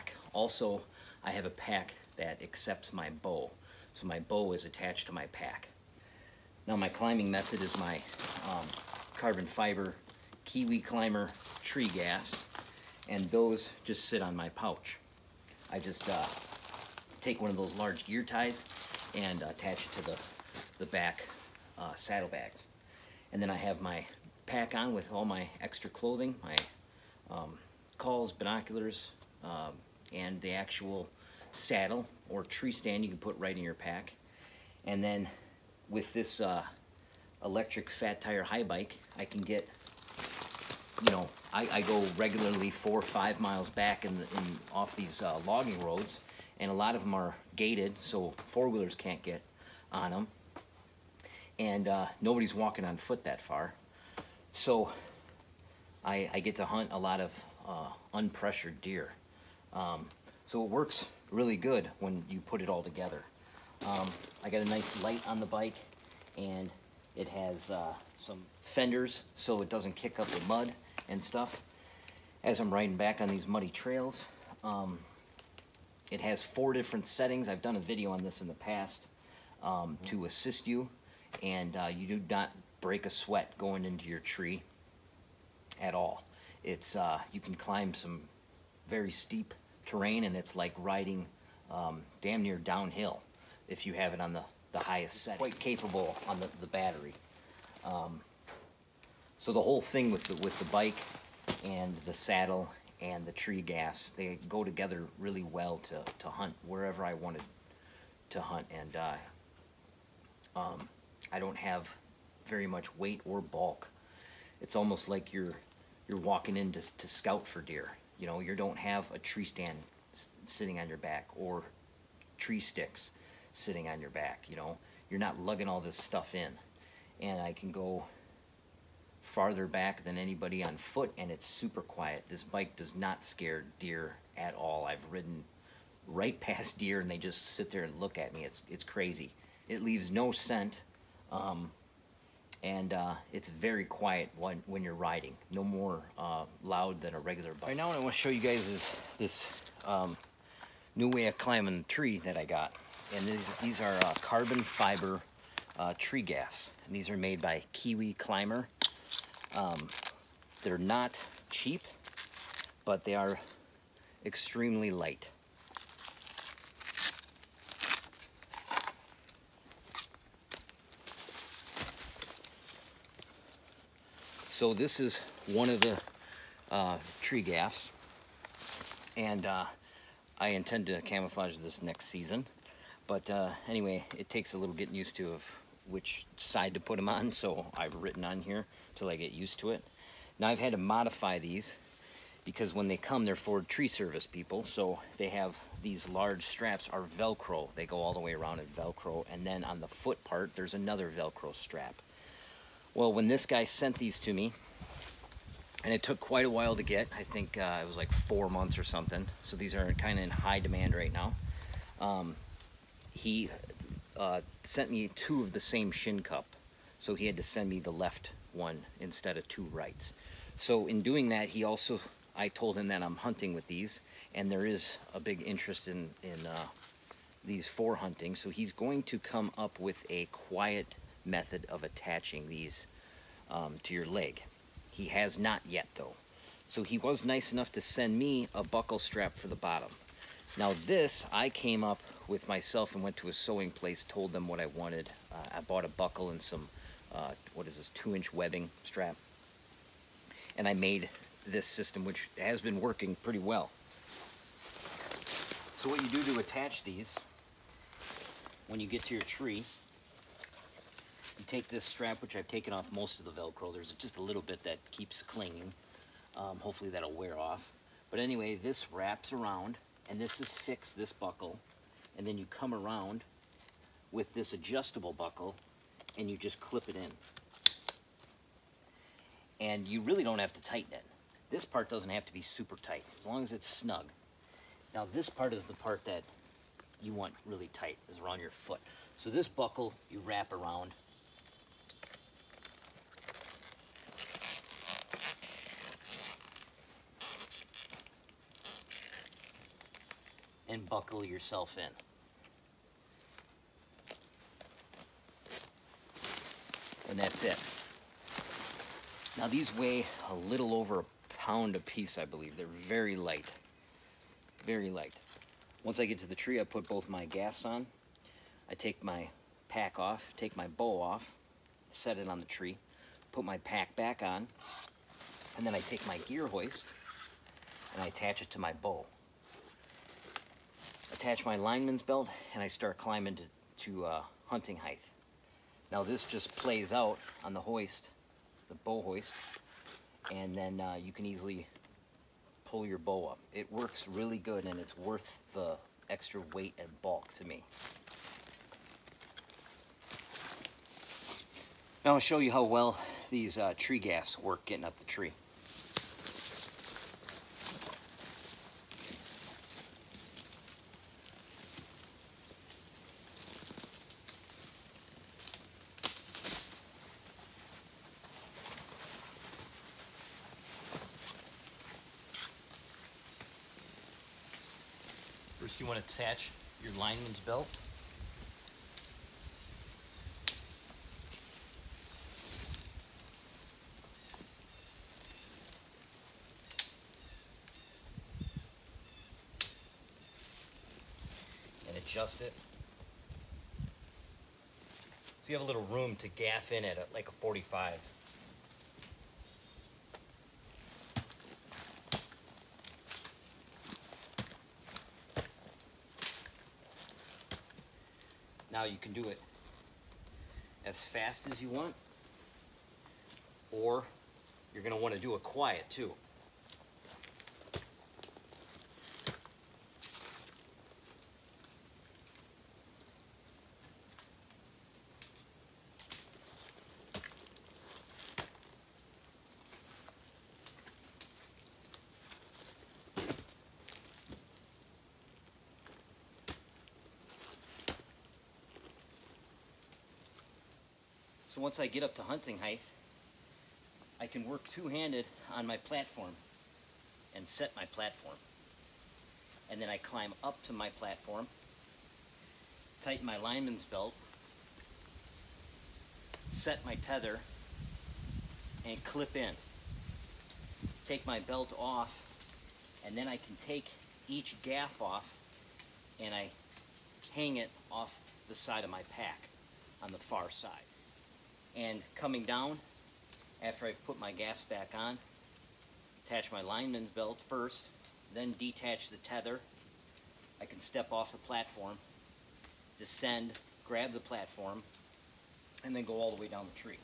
pack. Also, I have a pack that accepts my bow. So my bow is attached to my pack. Now my climbing method is my um, carbon fiber Kiwi Klimber tree gaffs, and those just sit on my pouch. I just uh, take one of those large gear ties and attach it to the, the back uh, saddlebags. And then I have my pack on with all my extra clothing, my um, calls, binoculars, um, and the actual saddle or tree stand you can put right in your pack. And then with this uh, electric fat tire high bike, I can get, you know, I, I go regularly four or five miles back in, the, in off these uh, logging roads, and a lot of them are gated, so four wheelers can't get on them, and uh, nobody's walking on foot that far. So I, I get to hunt a lot of uh, unpressured deer. Um, so it works really good when you put it all together. Um, I got a nice light on the bike and it has uh, some fenders so it doesn't kick up the mud and stuff as I'm riding back on these muddy trails. Um, it has four different settings. I've done a video on this in the past um, to assist you and uh, you do not break a sweat going into your tree at all. It's uh, you can climb some very steep terrain and it's like riding um, damn near downhill if you have it on the, the highest setting. Quite capable on the, the battery. Um, so the whole thing with the, with the bike and the saddle and the tree gaffs, they go together really well to, to hunt wherever I wanted to hunt. And uh, um, I don't have very much weight or bulk. It's almost like you're you're walking in to, to scout for deer. You know, you don't have a tree stand sitting on your back or tree sticks sitting on your back. You know, you're not lugging all this stuff in. And I can go farther back than anybody on foot and it's super quiet. This bike does not scare deer at all. I've ridden right past deer and they just sit there and look at me. It's, it's crazy. It leaves no scent. Um, and uh, it's very quiet when, when you're riding. No more uh, loud than a regular bike. Right now what I want to show you guys is this um, new way of climbing the tree that I got. And these, these are uh, carbon fiber uh, tree gaffs. And these are made by Kiwi Klimber. Um, they're not cheap, but they are extremely light. So this is one of the uh, tree gaffs. And uh, I intend to camouflage this next season. But uh, anyway, it takes a little getting used to of which side to put them on. So I've written on here till I get used to it. Now I've had to modify these because when they come, they're for tree service people. So they have these large straps are Velcro. They go all the way around in Velcro. And then on the foot part, there's another Velcro strap. Well, when this guy sent these to me, and it took quite a while to get, I think uh, it was like four months or something, so these are kind of in high demand right now. Um, he uh, sent me two of the same shin cup, so he had to send me the left one instead of two rights. So in doing that, he also, I told him that I'm hunting with these, and there is a big interest in, in uh, these for hunting, so he's going to come up with a quiet method of attaching these um, to your leg. He has not yet though. So he was nice enough to send me a buckle strap for the bottom. Now this, I came up with myself and went to a sewing place, told them what I wanted. Uh, I bought a buckle and some, uh, what is this, two inch webbing strap. And I made this system, which has been working pretty well. So what you do to attach these, when you get to your tree, you take this strap, which I've taken off most of the Velcro. There's just a little bit that keeps clinging. Um, hopefully that'll wear off. But anyway, this wraps around, and this is fixed, this buckle. And then you come around with this adjustable buckle, and you just clip it in. And you really don't have to tighten it. This part doesn't have to be super tight, as long as it's snug. Now this part is the part that you want really tight, is around your foot. So this buckle you wrap around buckle yourself in. And that's it. Now these weigh a little over a pound a piece, I believe. They're very light, very light. Once I get to the tree, I put both my gaffs on. I take my pack off, take my bow off, set it on the tree, put my pack back on, and then I take my gear hoist and I attach it to my bow. Attach my lineman's belt and I start climbing to, to uh, hunting height. Now this just plays out on the hoist, the bow hoist, and then uh, you can easily pull your bow up. It works really good and it's worth the extra weight and bulk to me. Now I'll show you how well these uh, tree gaffs work getting up the tree. First you want to attach your lineman's belt. And adjust it. So you have a little room to gaff in at a, like a 45. Now you can do it as fast as you want, or you're going to want to do it quiet too. So once I get up to hunting height, I can work two-handed on my platform and set my platform. And then I climb up to my platform, tighten my lineman's belt, set my tether, and clip in. Take my belt off, and then I can take each gaff off and I hang it off the side of my pack on the far side. And coming down, after I've put my gaffs back on, attach my lineman's belt first, then detach the tether. I can step off the platform, descend, grab the platform, and then go all the way down the tree.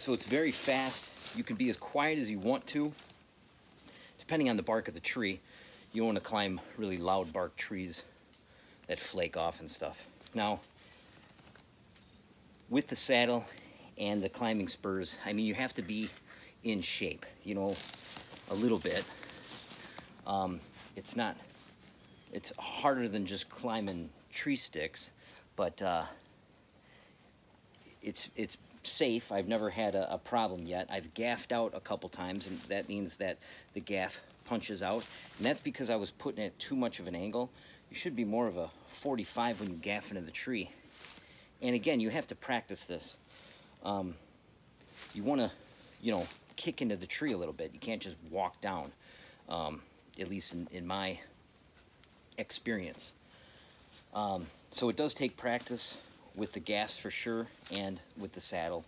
So it's very fast. You can be as quiet as you want to. Depending on the bark of the tree, you don't want to climb really loud bark trees that flake off and stuff. Now, with the saddle and the climbing spurs, I mean, you have to be in shape, you know, a little bit. Um, it's not, it's harder than just climbing tree sticks, but uh, it's, it's safe. I've never had a, a, problem yet. I've gaffed out a couple times, and that means that the gaff punches out. And that's because I was putting it too much of an angle. You should be more of a 45 when you gaff into the tree. And again, you have to practice this. Um, you want to, you know, kick into the tree a little bit. You can't just walk down, um, at least in, in my experience. Um, so it does take practice with the gaffs for sure and with the saddle.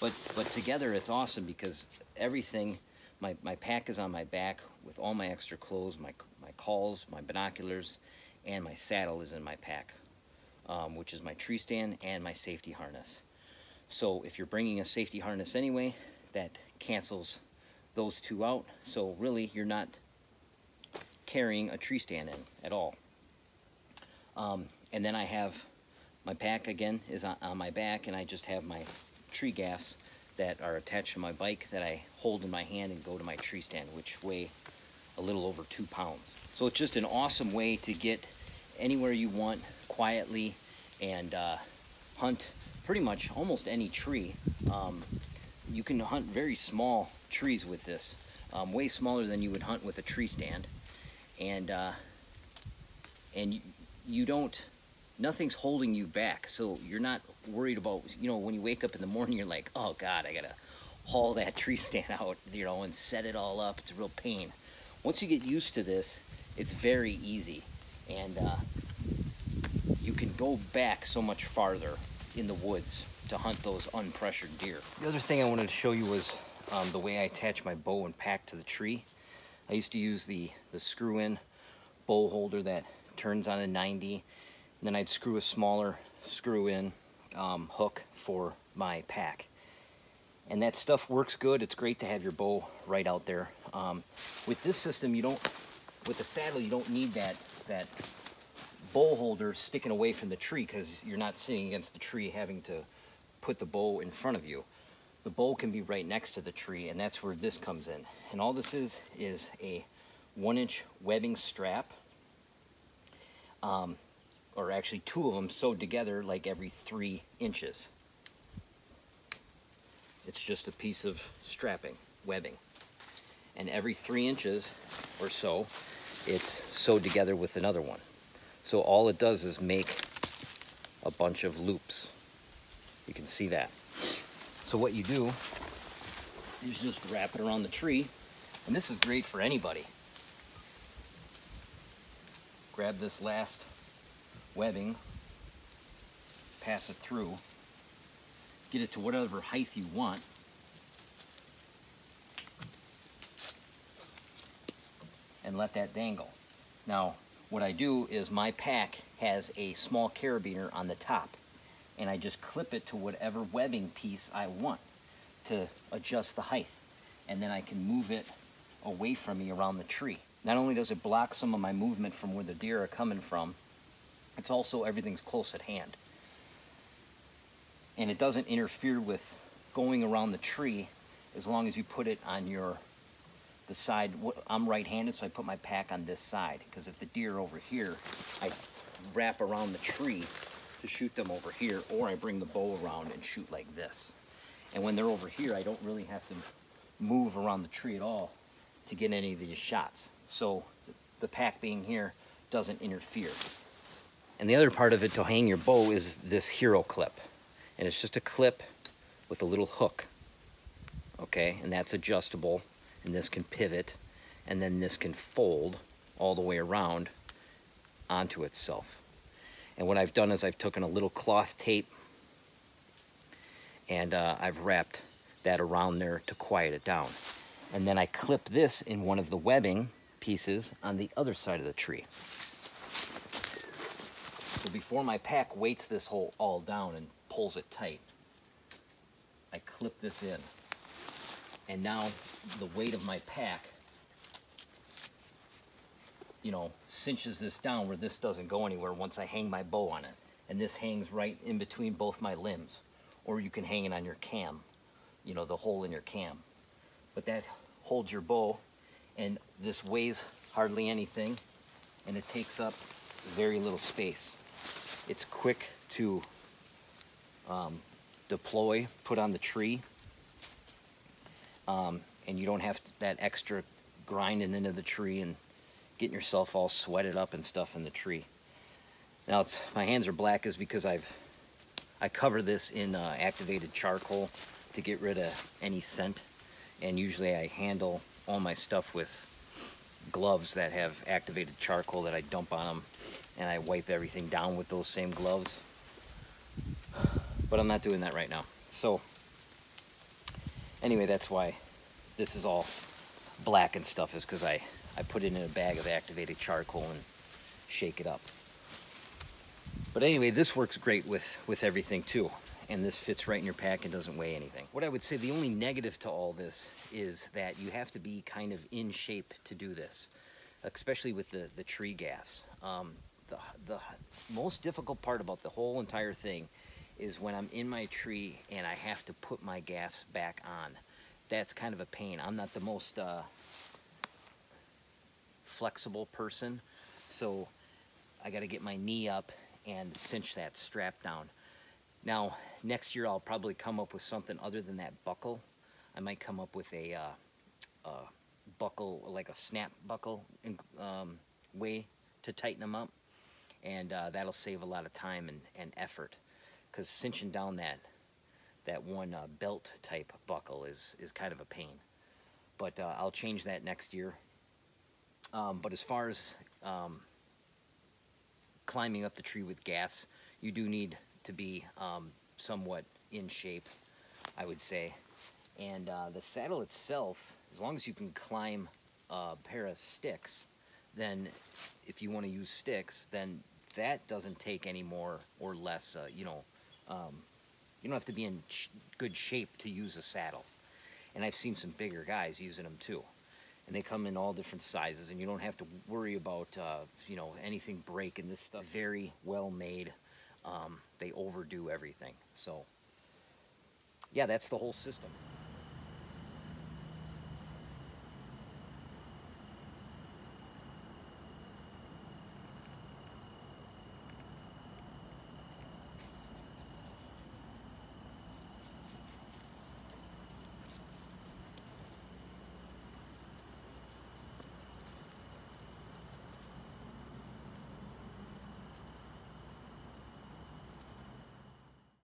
But, but together it's awesome because everything, my, my pack is on my back with all my extra clothes, my, my calls, my binoculars, and my saddle is in my pack, um, which is my tree stand and my safety harness. So if you're bringing a safety harness anyway, that cancels those two out. So really, you're not carrying a tree stand in at all. Um, and then I have my pack again is on, on my back and I just have my tree gaffs that are attached to my bike that I hold in my hand and go to my tree stand, which weigh a little over two pounds. So it's just an awesome way to get anywhere you want quietly and uh, hunt pretty much almost any tree. Um, you can hunt very small trees with this, um, way smaller than you would hunt with a tree stand. And, uh, and you, don't, nothing's holding you back. So you're not worried about, you know, when you wake up in the morning, you're like, oh God, I gotta haul that tree stand out, you know, and set it all up. It's a real pain. Once you get used to this, it's very easy. And uh, you can go back so much farther in the woods to hunt those unpressured deer. The other thing I wanted to show you was um, the way I attach my bow and pack to the tree. I used to use the, the screw-in bow holder that turns on a 90. And then I'd screw a smaller screw-in um, hook for my pack. And that stuff works good. It's great to have your bow right out there. Um, with this system, you don't, with the saddle, you don't need that, that bow holder sticking away from the tree because you're not sitting against the tree having to put the bow in front of you. The bow can be right next to the tree and that's where this comes in. And all this is is a one inch webbing strap um, or actually two of them sewed together like every three inches. It's just a piece of strapping, webbing. And every three inches or so, it's sewed together with another one. So all it does is make a bunch of loops. You can see that. So what you do is just wrap it around the tree. And this is great for anybody. Grab this last webbing, pass it through, get it to whatever height you want. And let that dangle. Now, what I do is my pack has a small carabiner on the top and I just clip it to whatever webbing piece I want to adjust the height. And then I can move it away from me around the tree. Not only does it block some of my movement from where the deer are coming from, it's also everything's close at hand. And it doesn't interfere with going around the tree as long as you put it on your the side. I'm right-handed, so I put my pack on this side because if the deer over here, I wrap around the tree to shoot them over here, or I bring the bow around and shoot like this. And when they're over here, I don't really have to move around the tree at all to get any of these shots. So the pack being here doesn't interfere. And the other part of it to hang your bow is this hero clip. And it's just a clip with a little hook. Okay, and that's adjustable. And this can pivot. And then this can fold all the way around onto itself. And what I've done is I've taken a little cloth tape and uh, I've wrapped that around there to quiet it down. And then I clip this in one of the webbing pieces on the other side of the tree. So before my pack weights this hole all down and pulls it tight, I clip this in. And now the weight of my pack you know, cinches this down where this doesn't go anywhere once I hang my bow on it. And this hangs right in between both my limbs. Or you can hang it on your cam, you know, the hole in your cam. But that holds your bow, and this weighs hardly anything, and it takes up very little space. It's quick to um, deploy, put on the tree, um, and you don't have to, that extra grinding into the tree and getting yourself all sweated up and stuff in the tree. Now it's my hands are black is because I've I cover this in uh, activated charcoal to get rid of any scent and usually I handle all my stuff with gloves that have activated charcoal that I dump on them and I wipe everything down with those same gloves but I'm not doing that right now so anyway that's why this is all black and stuff is because I I put it in a bag of activated charcoal and shake it up. But anyway, this works great with, with everything too. And this fits right in your pack and doesn't weigh anything. What I would say the only negative to all this is that you have to be kind of in shape to do this, especially with the, the tree gaffs. Um, the, the most difficult part about the whole entire thing is when I'm in my tree and I have to put my gaffs back on. That's kind of a pain. I'm not the most uh, flexible person, so I got to get my knee up and cinch that strap down. Now, next year I'll probably come up with something other than that buckle. I might come up with a, uh, a buckle, like a snap buckle um, way to tighten them up. And uh, that'll save a lot of time and, and effort. Because cinching down that, that one uh, belt type buckle is, is kind of a pain. But uh, I'll change that next year. Um, but as far as um, climbing up the tree with gaffs, you do need to be um, somewhat in shape, I would say. And uh, the saddle itself, as long as you can climb a pair of sticks, then if you want to use sticks, then that doesn't take any more or less, uh, you know, um, you don't have to be in good shape to use a saddle. And I've seen some bigger guys using them too. And they come in all different sizes and you don't have to worry about, uh, you know, anything breaking. This stuff very well made. Um, they overdo everything. So, yeah, that's the whole system.